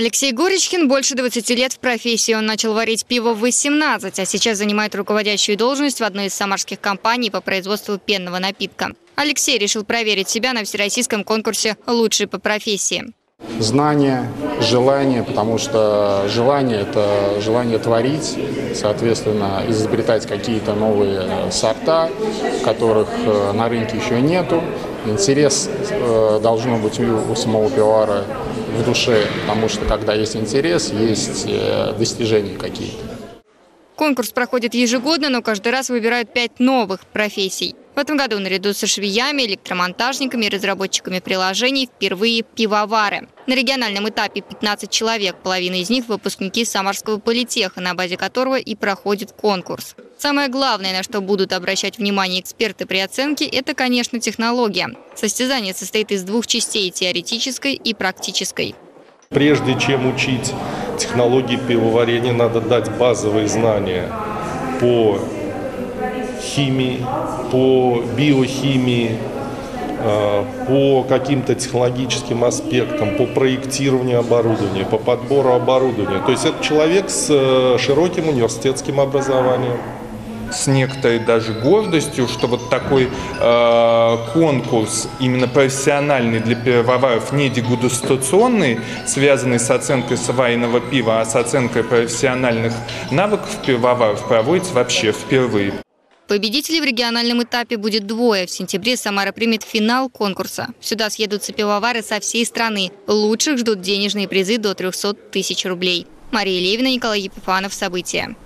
Алексей Горечкин больше 20 лет в профессии. Он начал варить пиво в 18, а сейчас занимает руководящую должность в одной из самарских компаний по производству пенного напитка. Алексей решил проверить себя на всероссийском конкурсе «Лучший по профессии». Знание, желание, потому что желание – это желание творить, соответственно, изобретать какие-то новые сорта, которых э, на рынке еще нету. Интерес э, должно быть у самого пивовара в душе, потому что когда есть интерес, есть э, достижения какие-то. Конкурс проходит ежегодно, но каждый раз выбирают пять новых профессий. В этом году наряду со швеями, электромонтажниками и разработчиками приложений впервые пивовары. На региональном этапе 15 человек, половина из них – выпускники Самарского политеха, на базе которого и проходит конкурс. Самое главное, на что будут обращать внимание эксперты при оценке – это, конечно, технология. Состязание состоит из двух частей – теоретической и практической. Прежде чем учить технологии пивоварения, надо дать базовые знания по химии, по биохимии, э, по каким-то технологическим аспектам, по проектированию оборудования, по подбору оборудования. То есть это человек с э, широким университетским образованием с некоторой даже гордостью, что вот такой э, конкурс именно профессиональный для пивоваров, не дегустационный, связанный с оценкой свайного пива, а с оценкой профессиональных навыков пивоваров, проводится вообще впервые. Победителей в региональном этапе будет двое. В сентябре Самара примет финал конкурса. Сюда съедутся пивовары со всей страны. Лучших ждут денежные призы до 300 тысяч рублей. Мария Левина, Николай Епифанов. События.